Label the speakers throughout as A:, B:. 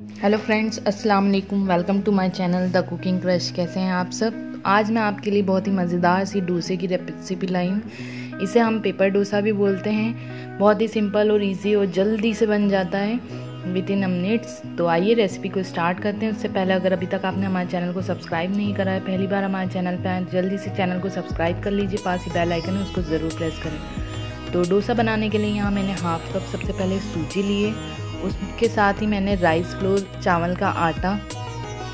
A: Hello friends, अस्सलाम वालेकुम। Welcome to my channel the cooking crush. कैसे हैं आप सब? आज मैं आपके लिए बहुत ही मज़ेदार सी डोसे की रेसिपी लाई हूँ। इसे हम पेपर डोसा भी बोलते हैं। बहुत ही सिंपल और इजी और जल्दी से बन जाता है। विद इन मिनट्स तो आइए रेसिपी को स्टार्ट करते हैं। उससे पहले अगर अभी तक आपने हमारे चैनल को सब्सक्राइब नहीं करा है, पहली बार हमारे चैनल पर आए जल्दी से चैनल को सब्सक्राइब कर लीजिए। पास ही बेल आइकन है, उसको ज़रूर प्रेस करें। तो डोसा बनाने के लिए यहाँ मैंने हाफ़ कप सबसे पहले सूजी लिए। उसके साथ ही मैंने राइस फ्लोर चावल का आटा,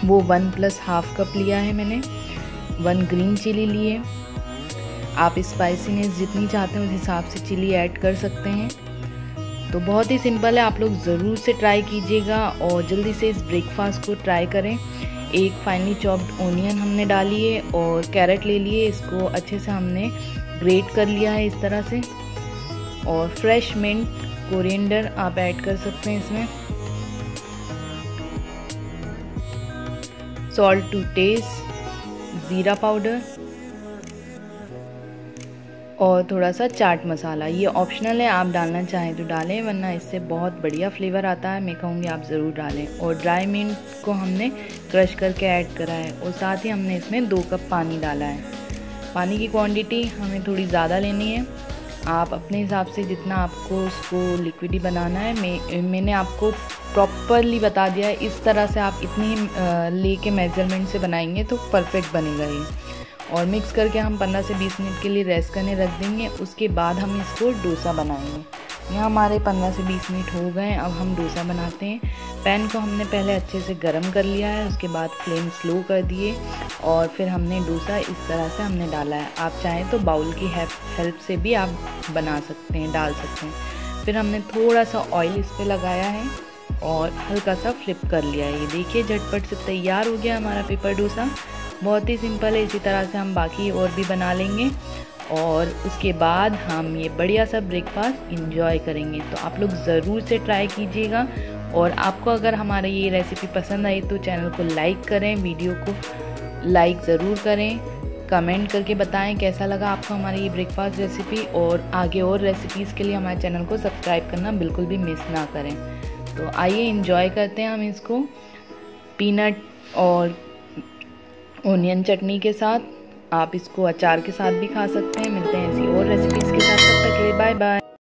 A: वो वन प्लस हाफ़ कप लिया है मैंने वन ग्रीन चिली लिए। आप स्पाइसीनेस जितनी चाहते हैं उस हिसाब से चिली ऐड कर सकते हैं। तो बहुत ही सिंपल है, आप लोग ज़रूर से ट्राई कीजिएगा और जल्दी से इस ब्रेकफास्ट को ट्राई करें। एक फाइनली चॉप्ड ओनियन हमने डाली है और कैरेट ले लिए, इसको अच्छे से हमने ग्रेट कर लिया है इस तरह से। और फ्रेश मिंट कोरिएंडर आप ऐड कर सकते हैं इसमें। सॉल्ट टू टेस्ट ज़ीरा पाउडर और थोड़ा सा चाट मसाला। ये ऑप्शनल है, आप डालना चाहें तो डालें, वरना इससे बहुत बढ़िया फ्लेवर आता है। मैं कहूँगी आप ज़रूर डालें। और ड्राई मिंट को हमने क्रश करके ऐड करा है। और साथ ही हमने इसमें दो कप पानी डाला है। पानी की क्वांटिटी हमें थोड़ी ज़्यादा लेनी है। आप अपने हिसाब से जितना आपको उसको लिक्विडी बनाना है, मैं, मैंने आपको प्रॉपरली बता दिया है, इस तरह से आप इतनी ले के मेज़रमेंट से बनाएँगे तो परफेक्ट बनेगा ये। और मिक्स करके हम 15 से 20 मिनट के लिए रेस्ट करने रख देंगे, उसके बाद हम इसको डोसा बनाएँगे। यहाँ हमारे 15 से 20 मिनट हो गए अब हम डोसा बनाते हैं। पैन को हमने पहले अच्छे से गर्म कर लिया है, उसके बाद फ्लेम स्लो कर दिए और फिर हमने डोसा इस तरह से हमने डाला है। आप चाहें तो बाउल की हेल्प से भी आप बना सकते हैं, डाल सकते हैं। फिर हमने थोड़ा सा ऑयल इस पर लगाया है और हल्का सा फ्लिप कर लिया है। ये देखिए, झटपट से तैयार हो गया हमारा पेपर डोसा। बहुत ही सिंपल है, इसी तरह से हम बाकी और भी बना लेंगे। और उसके बाद हम ये बढ़िया सा ब्रेकफास्ट इंजॉय करेंगे। तो आप लोग ज़रूर से ट्राई कीजिएगा और आपको अगर हमारा ये रेसिपी पसंद आई तो चैनल को लाइक करें वीडियो को लाइक ज़रूर करें कमेंट करके बताएँ कैसा लगा आपको हमारी ये ब्रेकफास्ट रेसिपी और आगे और रेसिपीज़ के लिए हमारे चैनल को सब्सक्राइब करना बिल्कुल भी मिस ना करें। तो आइए इन्जॉय करते हैं हम इसको। पीनट और ओनियन चटनी के साथ। आप इसको अचार के साथ भी खा सकते हैं। मिलते हैं ऐसी और रेसिपीज़ के साथ। तब तक के लिए बाय बाय